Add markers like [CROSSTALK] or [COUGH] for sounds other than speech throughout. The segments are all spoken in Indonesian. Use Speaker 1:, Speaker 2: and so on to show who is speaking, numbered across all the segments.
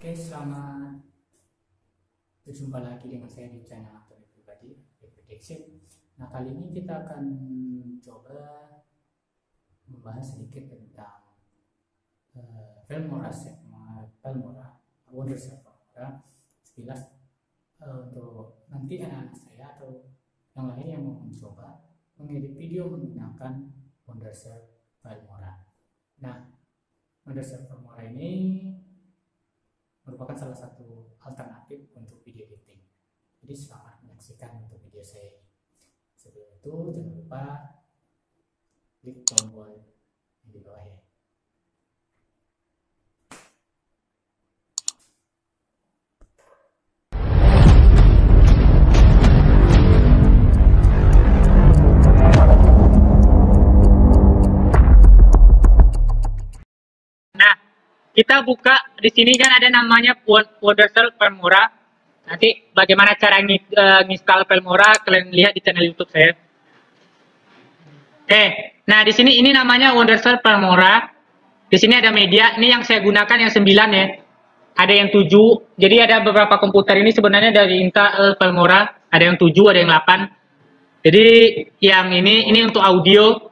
Speaker 1: Oke, selamat berjumpa lagi dengan saya di channel aktor pribadi, Prediction. Nah, kali ini kita akan coba membahas sedikit tentang uh, Velmora Wonder Velmora sekilas uh, untuk nanti anak-anak saya atau yang lain yang mau mencoba mengedit video menggunakan Wondershare Velmora. Nah, Wondershare Velmora ini merupakan salah satu alternatif untuk video editing. Jadi selamat menyaksikan untuk video saya. Sebelum itu jangan lupa klik tombol di bawah ya.
Speaker 2: Kita buka di sini kan ada namanya Wondercell Filmora. Nanti bagaimana cara uh, nginstal Filmora kalian lihat di channel YouTube saya. Oke, nah di sini ini namanya Wondercell Filmora. Di sini ada media, ini yang saya gunakan yang 9 ya. Ada yang 7. Jadi ada beberapa komputer ini sebenarnya dari Intel Filmora, ada yang 7, ada yang 8. Jadi yang ini ini untuk audio.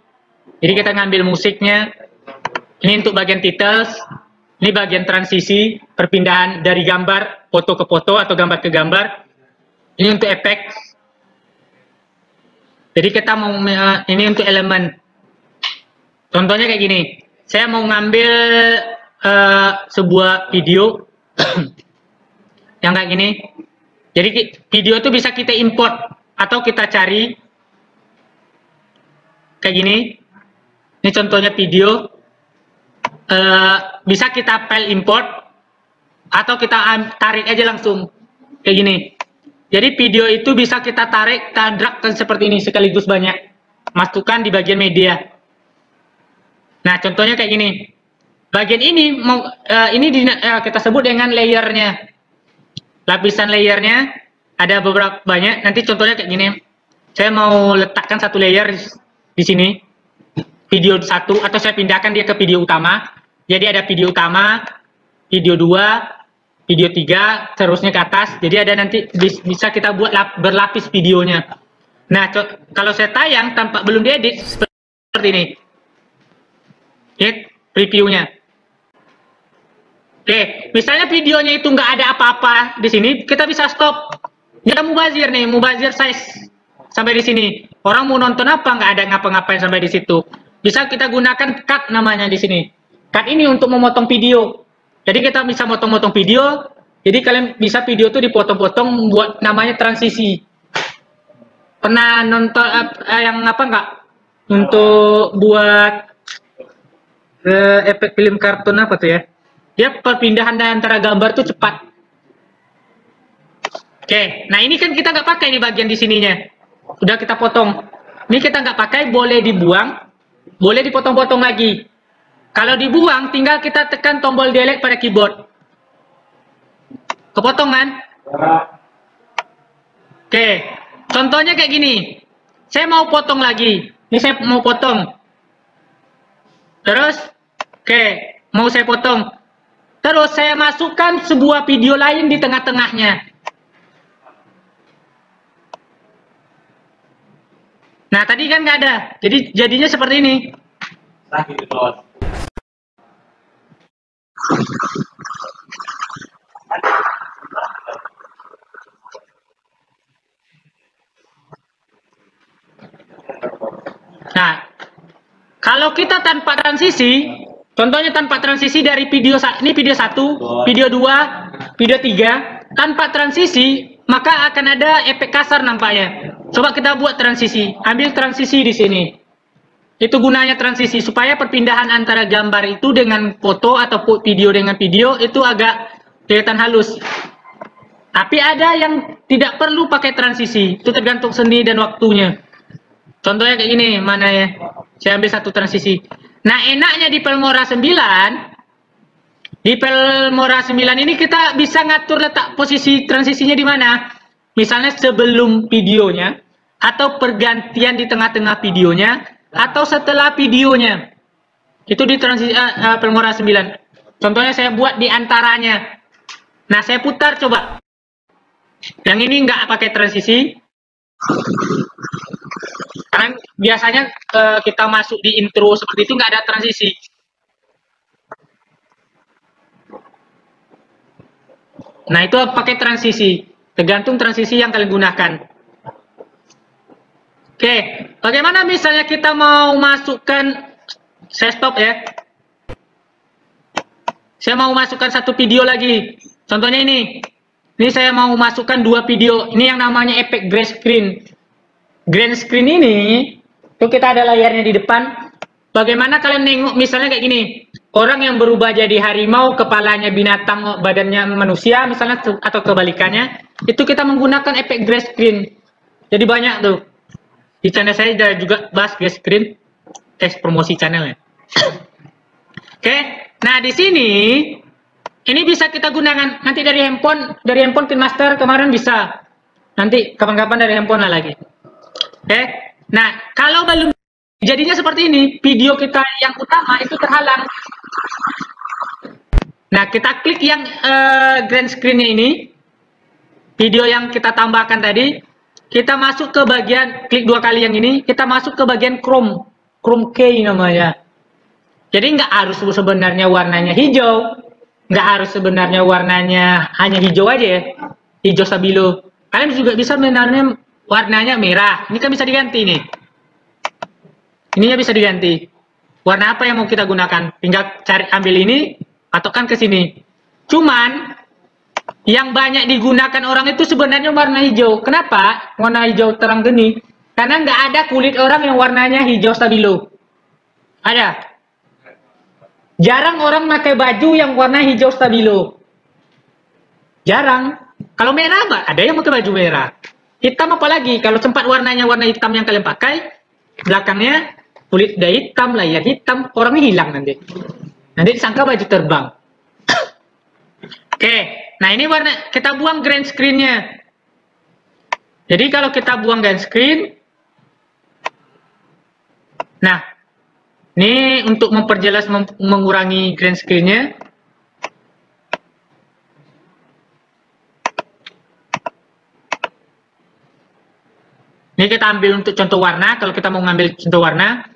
Speaker 2: Jadi kita ngambil musiknya. Ini untuk bagian titles, ini bagian transisi, perpindahan dari gambar foto ke foto atau gambar ke gambar. Ini untuk efek. Jadi kita mau ini untuk elemen. Contohnya kayak gini. Saya mau ngambil uh, sebuah video [CLEARS THROAT] yang kayak gini. Jadi video itu bisa kita import atau kita cari kayak gini. Ini contohnya video uh, bisa kita file import atau kita tarik aja langsung kayak gini. Jadi video itu bisa kita tarik, kita drag seperti ini sekaligus banyak. Masukkan di bagian media. Nah, contohnya kayak gini. Bagian ini mau uh, ini di, uh, kita sebut dengan layernya. Lapisan layernya ada beberapa banyak. Nanti contohnya kayak gini. Saya mau letakkan satu layer di sini. Video satu atau saya pindahkan dia ke video utama. Jadi ada video utama, video 2, video 3, terusnya ke atas. Jadi ada nanti bisa kita buat lap, berlapis videonya. Nah, kalau saya tayang tanpa belum diedit seperti ini. Lihat previewnya. Oke, misalnya videonya itu nggak ada apa-apa di sini, kita bisa stop. Kita mubazir nih, mubazir size sampai di sini. Orang mau nonton apa nggak ada ngapa-ngapain sampai di situ. Bisa kita gunakan cut namanya di sini. Kan ini untuk memotong video. Jadi kita bisa motong-motong video. Jadi kalian bisa video itu dipotong-potong buat namanya transisi. Pernah nonton uh, yang apa enggak? Untuk buat uh, efek film kartun apa tuh ya? Dia perpindahan antara gambar tuh cepat. Oke, nah ini kan kita nggak pakai di bagian di sininya. Udah kita potong. Ini kita nggak pakai, boleh dibuang, boleh dipotong-potong lagi. Kalau dibuang, tinggal kita tekan tombol delete pada keyboard. Kepotong kan? Oke, contohnya kayak gini. Saya mau potong lagi. Ini saya mau potong. Terus, oke, mau saya potong. Terus saya masukkan sebuah video lain di tengah-tengahnya. Nah, tadi kan nggak ada. Jadi jadinya seperti ini. Nah, kalau kita tanpa transisi, contohnya tanpa transisi dari video ini video satu, video dua, video tiga, tanpa transisi, maka akan ada efek kasar nampaknya. Coba kita buat transisi, ambil transisi di sini. Itu gunanya transisi supaya perpindahan antara gambar itu dengan foto atau video dengan video itu agak kelihatan halus. Tapi ada yang tidak perlu pakai transisi, itu tergantung seni dan waktunya. Contohnya kayak gini, mana ya? Saya ambil satu transisi. Nah, enaknya di Pelmora 9, di Pelmora 9 ini kita bisa ngatur letak posisi transisinya di mana. Misalnya sebelum videonya, atau pergantian di tengah-tengah videonya, atau setelah videonya. Itu di transisi uh, uh, Pelmora 9. Contohnya saya buat di antaranya. Nah, saya putar coba. Yang ini nggak pakai transisi. Karena biasanya uh, kita masuk di intro seperti itu nggak ada transisi. Nah, itu pakai transisi. Tergantung transisi yang kalian gunakan. Oke, bagaimana misalnya kita mau masukkan, saya stop ya. Saya mau masukkan satu video lagi. Contohnya ini. Ini saya mau masukkan dua video. Ini yang namanya efek green screen. Green screen ini, itu kita ada layarnya di depan. Bagaimana kalian nengok misalnya kayak gini. Orang yang berubah jadi harimau, kepalanya binatang, badannya manusia misalnya atau kebalikannya. Itu kita menggunakan efek green screen. Jadi banyak tuh. Di channel saya juga bahas green screen. Tes promosi channelnya. Oke, okay. nah di sini ini bisa kita gunakan nanti dari handphone, dari handphone Master kemarin bisa. Nanti kapan-kapan dari handphone lah lagi. Oke. Okay? Nah, kalau belum jadinya seperti ini, video kita yang utama itu terhalang. Nah, kita klik yang uh, grand screen-nya ini. Video yang kita tambahkan tadi, kita masuk ke bagian klik dua kali yang ini, kita masuk ke bagian Chrome. Chrome key namanya. Jadi nggak harus sebenarnya warnanya hijau, nggak harus sebenarnya warnanya hanya hijau aja ya. Hijau stabilo. Kalian juga bisa sebenarnya warnanya merah. Ini kan bisa diganti nih. Ininya bisa diganti. Warna apa yang mau kita gunakan? Tinggal cari ambil ini patokan ke sini. Cuman yang banyak digunakan orang itu sebenarnya warna hijau kenapa warna hijau terang geni karena nggak ada kulit orang yang warnanya hijau stabilo ada Jarang orang pakai baju yang warna hijau stabilo. Jarang. Kalau merah, mbak, ada yang pakai baju merah. Hitam apalagi, kalau sempat warnanya warna hitam yang kalian pakai, belakangnya kulit udah hitam, layar hitam, orangnya hilang nanti. Nanti disangka baju terbang. [COUGHS] Oke, nah ini warna, kita buang green screen-nya. Jadi kalau kita buang green screen, nah ini untuk memperjelas mengurangi green screen-nya. Ini kita ambil untuk contoh warna. Kalau kita mau ngambil contoh warna.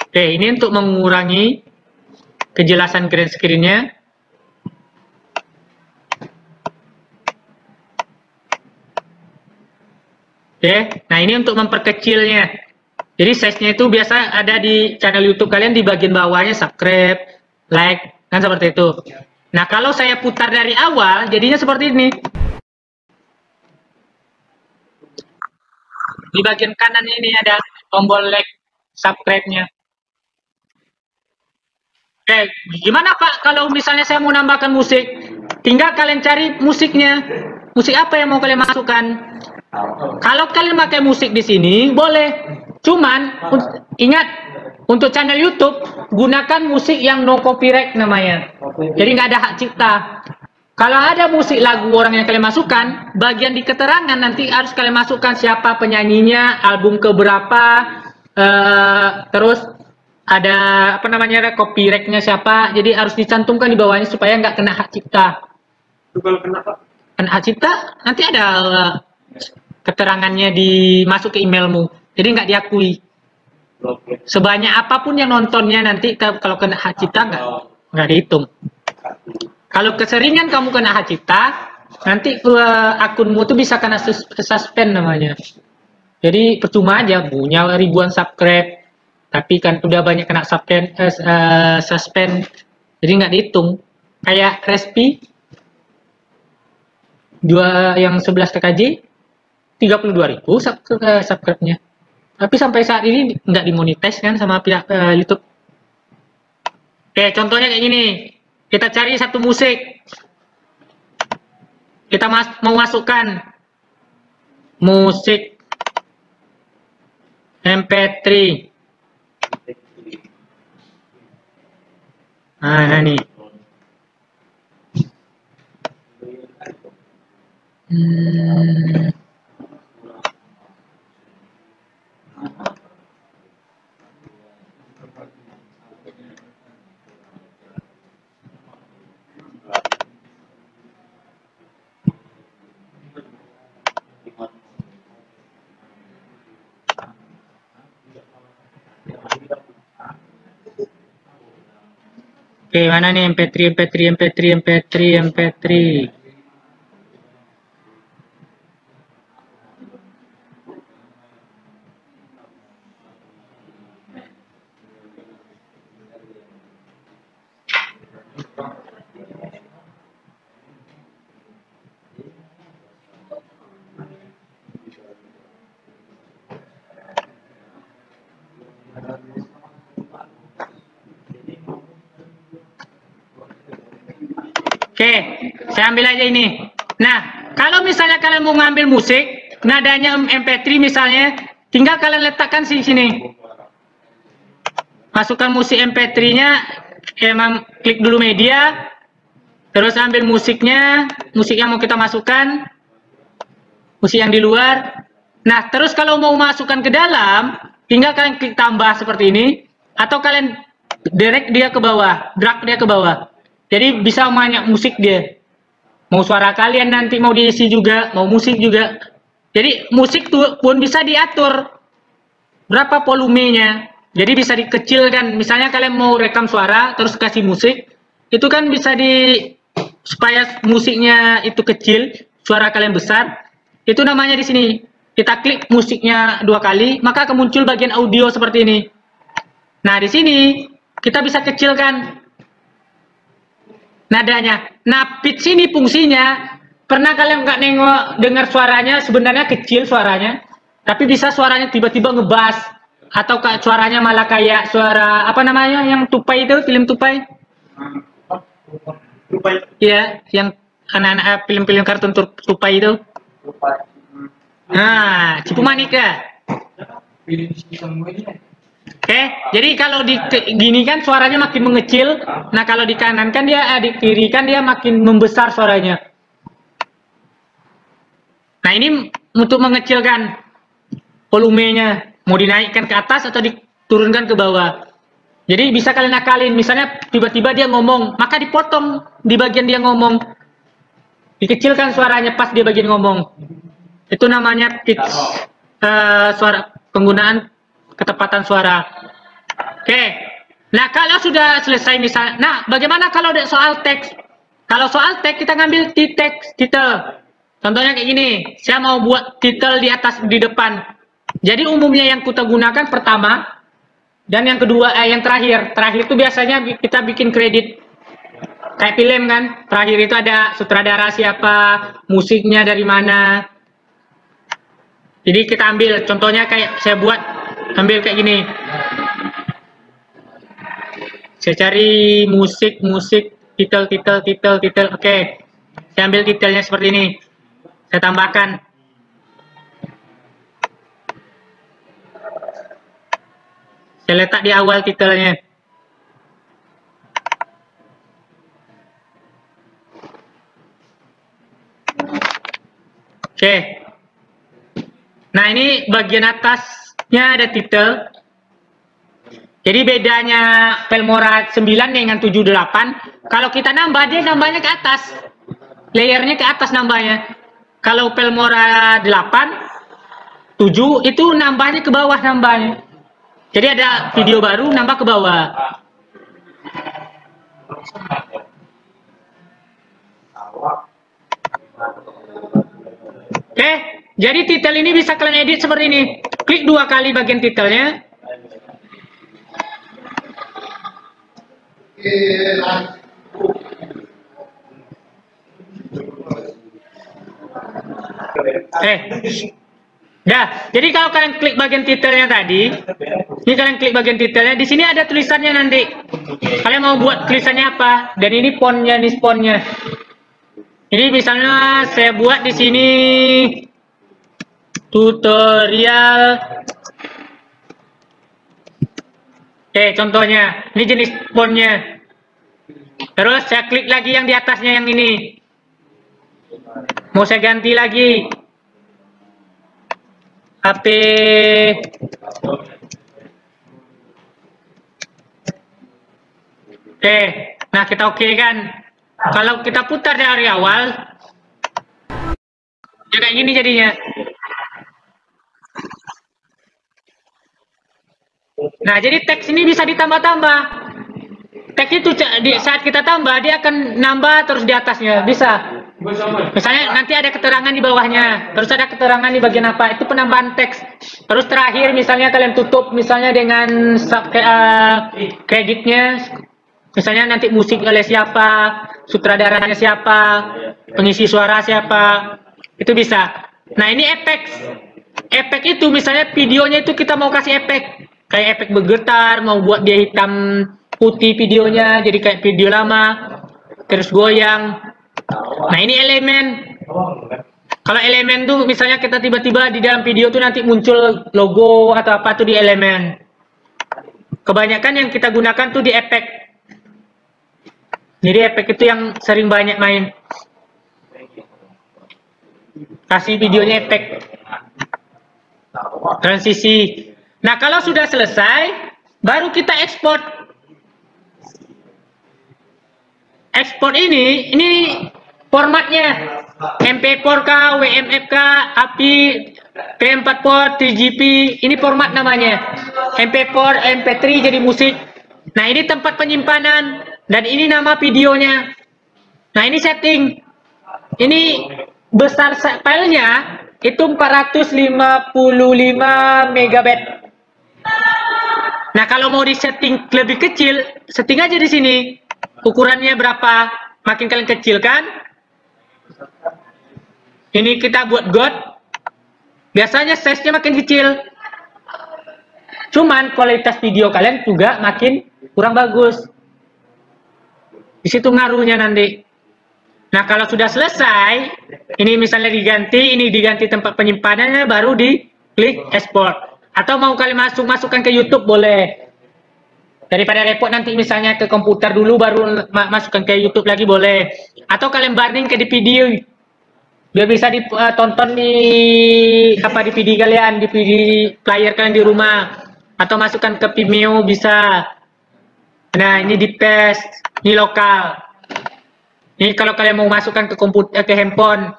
Speaker 2: Oke, ini untuk mengurangi kejelasan green screen-nya. Oke, nah ini untuk memperkecilnya. Jadi size-nya itu biasa ada di channel YouTube kalian di bagian bawahnya subscribe, like, kan seperti itu. Nah, kalau saya putar dari awal, jadinya seperti ini. Di bagian kanan ini ada tombol like, subscribe-nya. Oke, gimana Pak kalau misalnya saya mau nambahkan musik? Tinggal kalian cari musiknya. Musik apa yang mau kalian masukkan? Kalau kalian pakai musik di sini, boleh. Cuman ingat untuk channel YouTube gunakan musik yang no copyright namanya. Jadi nggak ada hak cipta. Kalau ada musik lagu orang yang kalian masukkan, bagian di keterangan nanti harus kalian masukkan siapa penyanyinya, album keberapa, uh, terus ada apa namanya copyrightnya siapa. Jadi harus dicantumkan di bawahnya supaya nggak kena hak cipta.
Speaker 3: Kalau kena
Speaker 2: Kena hak cipta nanti ada uh, keterangannya dimasuk ke emailmu. Jadi nggak diakui. Sebanyak apa pun yang nontonnya nanti kalau kena hak cipta nggak nggak dihitung. Kalau keseringan kamu kena hak cipta, nanti uh, akunmu tuh bisa kena sus suspend namanya. Jadi percuma aja punya ribuan subscribe, tapi kan udah banyak kena suspend, uh, uh, suspend, jadi nggak dihitung. Kayak Respi dua yang 11 TKJ 32 ribu subscribe-nya. Tapi sampai saat ini nggak dimonetize kan sama pihak uh, YouTube. Oke, contohnya kayak gini. Kita cari satu musik. Kita mas mau masukkan musik MP3. Nah, ini. Hmm. Oke, mana nih MP3, MP3, MP3, Oke, saya ambil aja ini. Nah, kalau misalnya kalian mau ngambil musik, nadanya MP3 misalnya, tinggal kalian letakkan di sini. Masukkan musik MP3-nya, emang klik dulu media, terus ambil musiknya, musik yang mau kita masukkan, musik yang di luar. Nah, terus kalau mau masukkan ke dalam, tinggal kalian klik tambah seperti ini, atau kalian direct dia ke bawah, drag dia ke bawah. Jadi bisa banyak musik dia. Mau suara kalian nanti mau diisi juga, mau musik juga. Jadi musik tuh pun bisa diatur berapa volumenya. Jadi bisa dikecilkan. Misalnya kalian mau rekam suara terus kasih musik, itu kan bisa di supaya musiknya itu kecil, suara kalian besar. Itu namanya di sini. Kita klik musiknya dua kali, maka akan muncul bagian audio seperti ini. Nah, di sini kita bisa kecilkan nadanya. Nah, pitch ini fungsinya pernah kalian nggak nengok dengar suaranya sebenarnya kecil suaranya, tapi bisa suaranya tiba-tiba ngebas atau kayak suaranya malah kayak suara apa namanya yang tupai itu film tupai? Tupai. Iya, yang anak-anak eh, film-film kartun tupai itu. Tupai. Nah, Cipu Manik ya. Film Oke, jadi kalau di gini kan suaranya makin mengecil. Nah, kalau di kanan kan dia eh, di kiri kan dia makin membesar suaranya. Nah, ini untuk mengecilkan volumenya, mau dinaikkan ke atas atau diturunkan ke bawah. Jadi bisa kalian akalin, misalnya tiba-tiba dia ngomong, maka dipotong di bagian dia ngomong. Dikecilkan suaranya pas dia bagian ngomong. Itu namanya pitch uh, suara penggunaan ketepatan suara. Oke. Nah, kalau sudah selesai misalnya, nah bagaimana kalau soal teks? Kalau soal teks kita ngambil teks titel. Contohnya kayak gini, saya mau buat titel di atas di depan. Jadi umumnya yang kita gunakan pertama dan yang kedua eh, yang terakhir. Terakhir itu biasanya kita bikin kredit kayak film kan. Terakhir itu ada sutradara siapa, musiknya dari mana. Jadi kita ambil contohnya kayak saya buat ambil kayak gini. Saya cari musik musik titel titel titel titel. Oke. Okay. saya ambil titelnya seperti ini. Saya tambahkan. Saya letak di awal titelnya. Oke. Okay. nah ini bagian atas nya ada titel. Jadi bedanya Pelmora 9 dengan 78, kalau kita nambah dia nambahnya ke atas. Layernya ke atas nambahnya. Kalau Pelmora 8 7 itu nambahnya ke bawah nambahnya. Jadi ada video baru nambah ke bawah. Oke, okay. Jadi titel ini bisa kalian edit seperti ini. Klik dua kali bagian titelnya. Eh, dah. Jadi kalau kalian klik bagian titelnya tadi, ini kalian klik bagian titelnya, di sini ada tulisannya nanti. Kalian mau buat tulisannya apa? Dan ini fontnya, ini fontnya. Jadi misalnya saya buat di sini tutorial. Oke contohnya. Ini jenis fontnya terus saya klik lagi yang di atasnya yang ini. Mau saya ganti lagi. HP oke nah kita oke okay kan? Kalau kita putar dari awal ya kayak gini jadinya Nah, jadi teks ini bisa ditambah-tambah. tag itu di saat kita tambah dia akan nambah terus di atasnya. Bisa. Misalnya nanti ada keterangan di bawahnya terus ada keterangan di bagian apa itu penambahan teks. Terus terakhir misalnya kalian tutup misalnya dengan eh, kreditnya. Misalnya nanti musik oleh siapa sutradaranya siapa pengisi suara siapa itu bisa. Nah ini efek efek itu misalnya videonya itu kita mau kasih efek kayak efek bergetar mau buat dia hitam putih videonya jadi kayak video lama terus goyang. Nah ini elemen. Kalau elemen tuh misalnya kita tiba-tiba di dalam video tuh nanti muncul logo atau apa tuh di elemen. Kebanyakan yang kita gunakan tuh di efek. Jadi efek itu yang sering banyak main. Kasih videonya efek. Transisi. Nah, kalau sudah selesai, baru kita ekspor. Ekspor ini, ini formatnya MP4 k, WMF k, API, P4 port, 3GP, ini format namanya. MP4, MP3 jadi musik. Nah, ini tempat penyimpanan dan ini nama videonya. Nah, ini setting. Ini besar sa- filenya itu 455 megabyte. Nah, kalau mau di setting lebih kecil, setting aja di sini. Ukurannya berapa? Makin kalian kecil kan? Ini kita buat God. Biasanya size-nya makin kecil. Cuman kualitas video kalian juga makin kurang bagus. Di situ ngaruhnya nanti. Nah, kalau sudah selesai, ini misalnya diganti, ini diganti tempat penyimpanannya, baru di klik export. Atau mau kalian masuk masukkan ke YouTube boleh. Daripada repot nanti misalnya ke komputer dulu baru ma- masukkan ke YouTube lagi boleh. Atau kalian banding ke video. Biar bisa ditonton di apa di PD kalian, di PD player kalian di rumah. Atau masukkan ke Vimeo bisa. Nah, ini di paste, ini lokal. Ini kalau kalian mau masukkan ke komputer ke handphone,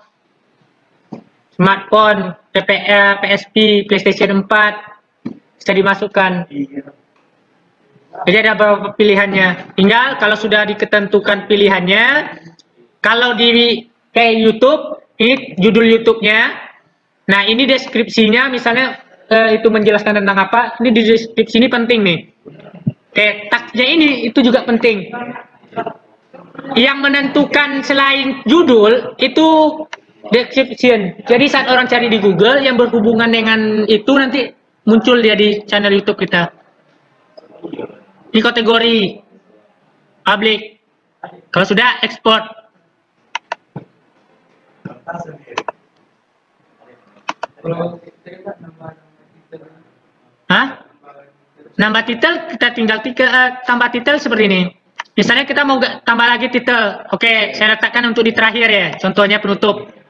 Speaker 2: smartphone, PPA, PSP, PlayStation 4 bisa dimasukkan. Jadi ada beberapa pilihannya. Tinggal kalau sudah diketentukan pilihannya, kalau di kayak YouTube, ini judul YouTube-nya. Nah, ini deskripsinya misalnya eh, itu menjelaskan tentang apa. Ini di deskripsi ini penting nih. Kayak ini itu juga penting yang menentukan selain judul itu description. Jadi saat orang cari di Google yang berhubungan dengan itu nanti muncul dia di channel YouTube kita. Ini kategori public. Kalau sudah ekspor. Hah? Nambah titel kita tinggal tiga, eh, tambah titel seperti ini. Misalnya kita mau tambah lagi titel. Oke, saya letakkan untuk di terakhir ya. Contohnya penutup.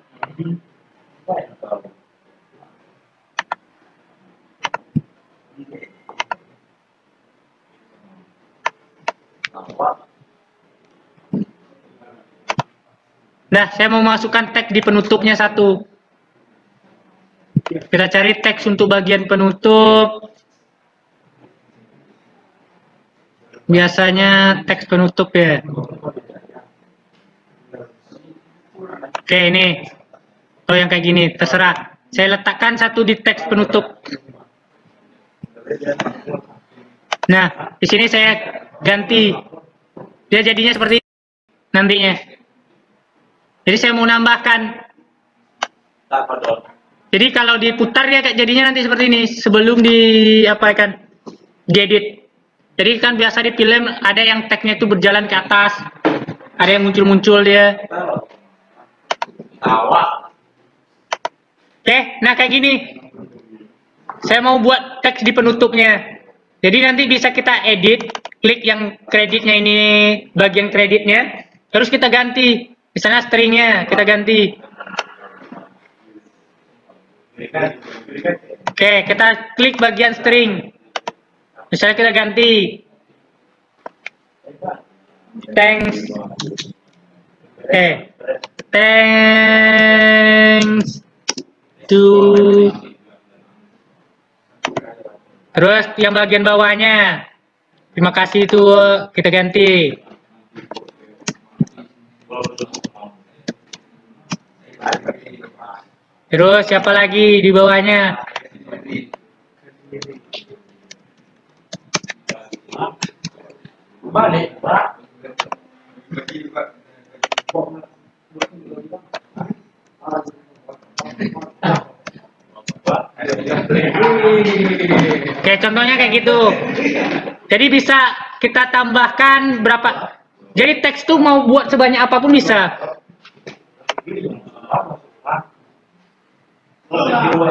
Speaker 2: Nah, saya mau masukkan tag di penutupnya satu. Kita cari teks untuk bagian penutup. Biasanya teks penutup ya. Oke, ini. Kalau yang kayak gini, terserah. Saya letakkan satu di teks penutup. Nah, di sini saya ganti. Dia jadinya seperti ini nantinya. Jadi saya mau nambahkan. Jadi kalau diputar ya kayak jadinya nanti seperti ini sebelum di apa kan diedit. Jadi kan biasa di film ada yang tagnya itu berjalan ke atas, ada yang muncul-muncul dia. Oke, nah kayak gini. Saya mau buat teks di penutupnya. Jadi nanti bisa kita edit, klik yang kreditnya ini bagian kreditnya, terus kita ganti. Misalnya stringnya kita ganti. Oke, kita klik bagian string. Misalnya kita ganti. Thanks. Oke. Thanks to Terus yang bagian bawahnya Terima kasih itu kita ganti. Terus siapa lagi di bawahnya?
Speaker 3: Balik.
Speaker 2: Oke, contohnya kayak gitu. Jadi bisa kita tambahkan berapa? Jadi teks tuh mau buat sebanyak apa pun bisa.
Speaker 3: Oh,